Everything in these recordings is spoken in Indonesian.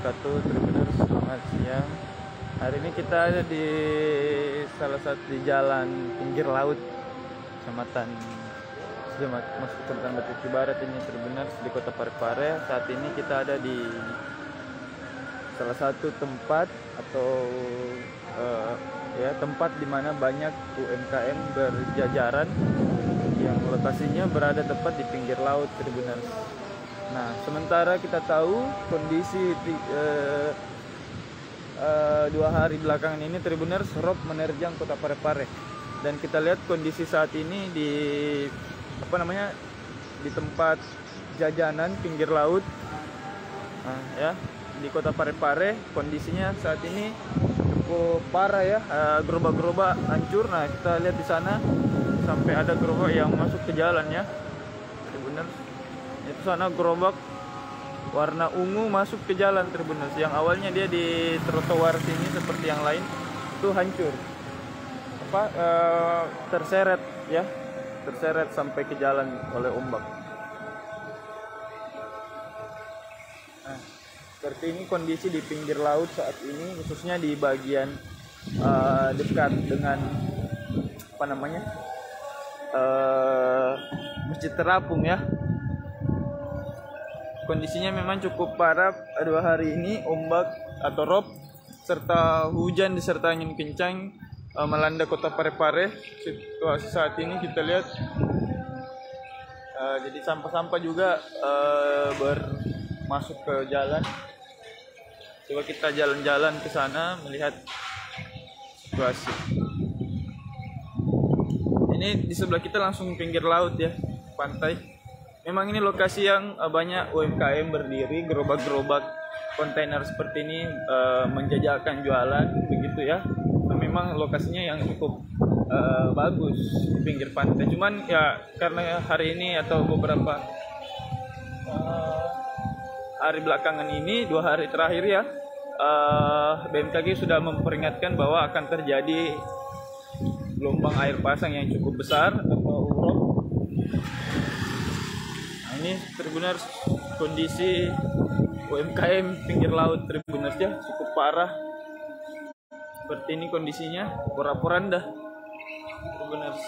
wabarakatuh. Tribuners selamat siang. Hari ini kita ada di salah satu di jalan pinggir laut Kecamatan ma- masuk Kecamatan Batu Barat ini Tribuners di kota Parepare. Saat ini kita ada di salah satu tempat atau eh, ya tempat di mana banyak UMKM berjajaran yang lokasinya berada tepat di pinggir laut Tribuners. Nah, sementara kita tahu kondisi di- eh, eh, dua hari belakangan ini Tribuners rob menerjang kota Parepare. Dan kita lihat kondisi saat ini di apa namanya di tempat jajanan pinggir laut. Nah, ya di kota Parepare kondisinya saat ini cukup parah ya Eh, gerobak-gerobak hancur. Nah kita lihat di sana sampai ada gerobak yang masuk ke jalan ya Tribuners itu sana gerobak warna ungu masuk ke jalan Tribuners yang awalnya dia di trotoar sini seperti yang lain itu hancur. Apa eh, terseret ya. Terseret sampai ke jalan oleh ombak. Nah, seperti ini kondisi di pinggir laut saat ini khususnya di bagian eh, dekat dengan apa namanya eh Masjid Terapung ya. Kondisinya memang cukup parah dua hari ini ombak atau rob serta hujan disertai angin kencang eh, melanda kota Parepare. Situasi saat ini kita lihat eh, jadi sampah-sampah juga eh, ber masuk ke jalan. Coba kita jalan-jalan ke sana melihat situasi. Ini di sebelah kita langsung pinggir laut ya, pantai. Memang ini lokasi yang eh, banyak UMKM berdiri, gerobak-gerobak kontainer seperti ini eh, menjajakan jualan begitu ya. Nah, memang lokasinya yang cukup eh, bagus pinggir pantai. Cuman ya karena hari ini atau beberapa hari belakangan ini dua hari terakhir ya BMKG sudah memperingatkan bahwa akan terjadi gelombang air pasang yang cukup besar atau urob. Nah, ini Tribuners kondisi UMKM pinggir laut Tribuners ya cukup parah. Seperti ini kondisinya, pura-poran dah. Tribuners.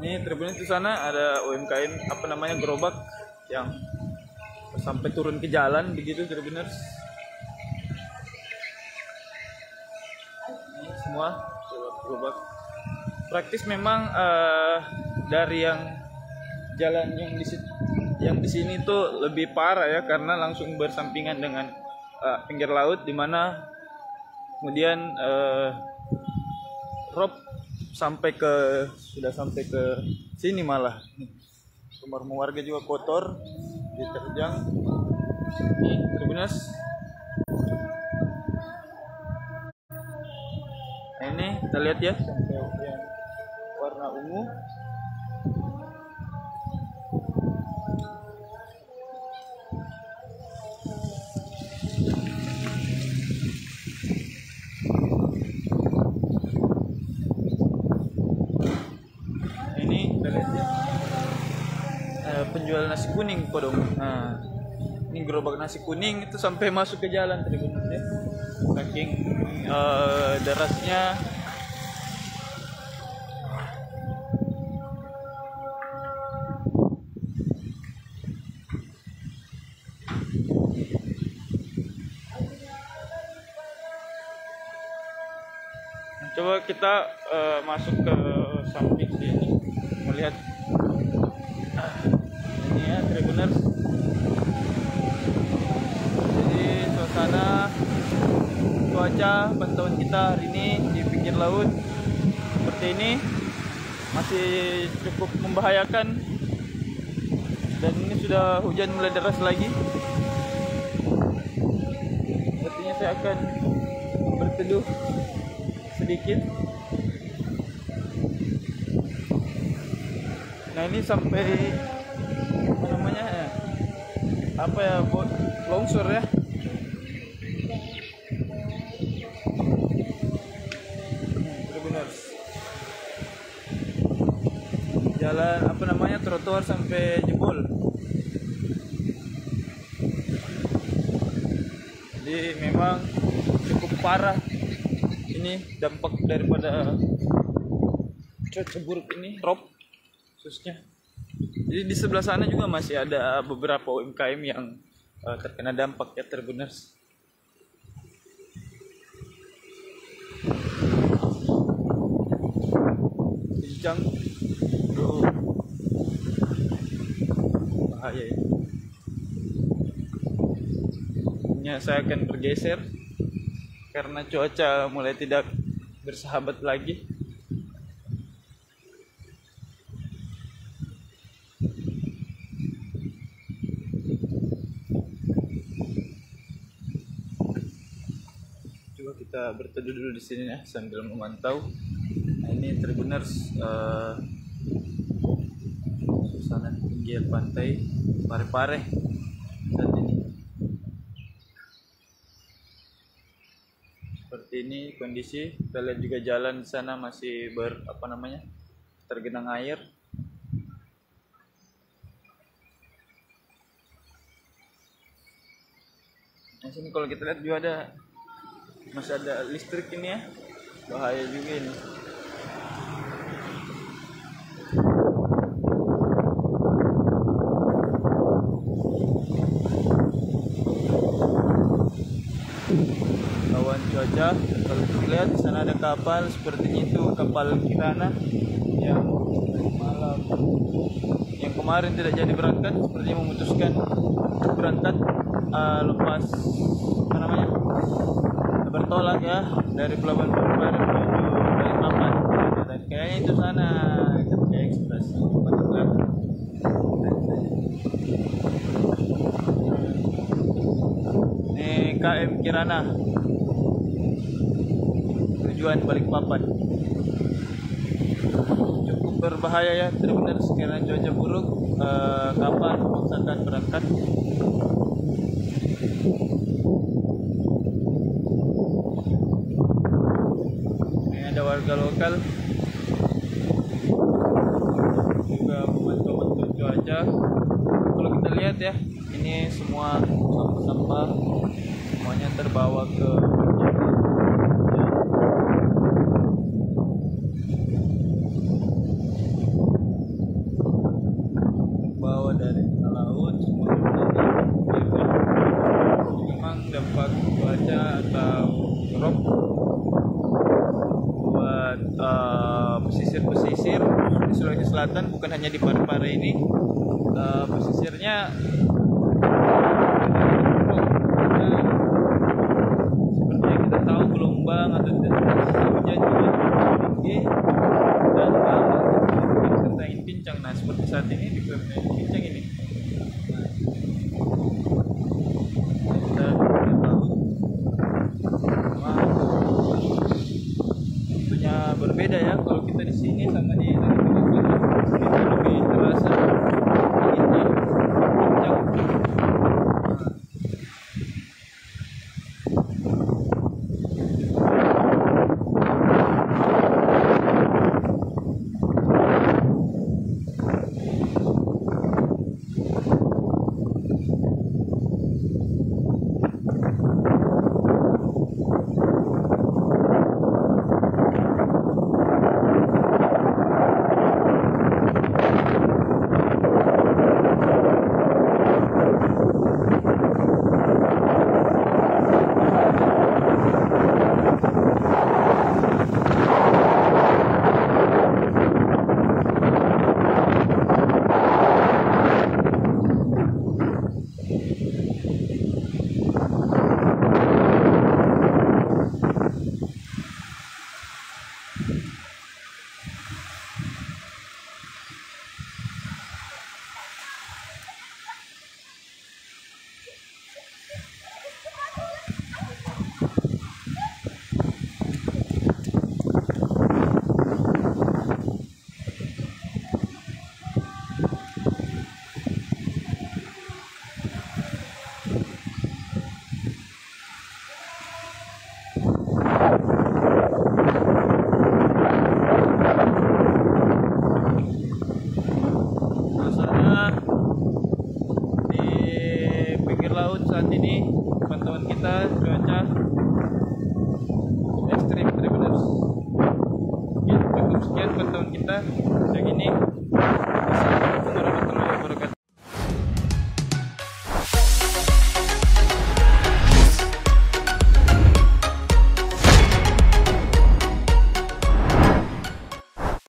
Ini Tribuners di sana ada UMKM apa namanya gerobak yang sampai turun ke jalan begitu Tribuners. Semua gerobak. Praktis memang eh, dari yang jalan yang di yang di sini tuh lebih parah ya karena langsung bersampingan dengan eh, pinggir laut di mana kemudian eh, rob sampai ke sudah sampai ke sini malah. Rumah-rumah warga juga kotor diterjang. Nih Tribuners kita lihat ya. Sampai yang warna ungu. Ini kita lihat ya. Eh, penjual nasi kuning kok dong. Nah ini gerobak nasi kuning itu sampai masuk ke jalan tribuners ya. Saking eh, derasnya coba kita eh, masuk ke samping sini. Melihat. Nah, ini ya Tribuners. Jadi suasana cuaca pantauan kita hari ini di pinggir laut seperti ini masih cukup membahayakan. Dan ini sudah hujan mulai deras lagi. Sepertinya saya akan berteduh sedikit Nah ini sampai apa namanya ya? Apa ya buat longsor ya? Jalan apa namanya trotoar sampai jebol jadi memang cukup parah ini dampak daripada cuaca buruk ini. Rob khususnya. Jadi di sebelah sana juga masih ada beberapa UMKM yang uh, terkena dampak ya Tribuners kencang bahaya ya. Saya akan bergeser karena cuaca mulai tidak bersahabat lagi. Coba kita berteduh dulu di sini ya sambil memantau. Nah, ini Tribuners uh, suasana pinggir pantai Pare-Pare saat ini seperti ini kondisi kita lihat juga jalan di sana masih ber apa namanya tergenang air Nah, sini kalau kita lihat juga ada masih ada listrik ini ya. Bahaya juga ini. Lawan cuaca, lihat di sana ada kapal sepertinya itu kapal Kirana. Yang malam. Yang kemarin tidak jadi berangkat sepertinya memutuskan berangkat uh, lepas apa namanya bertolak ya dari pelabuhan Baru menuju Balikpapan. Dan kayaknya itu sana Balikpapan ini KM Kirana tujuan Balikpapan cukup berbahaya ya benar karena cuaca buruk uh, kapal memaksakan berangkat. Ini ada warga lokal. Juga memantau-mantau cuaca. Kalau kita lihat ya ini semua sampah-sampah semuanya terbawa ke bawa dari tengah laut semua memang dampak cuaca atau rob buat uh, pesisir-pesisir di Sulawesi Selatan bukan hanya di Parepare